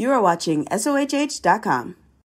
You are watching SOHH.com.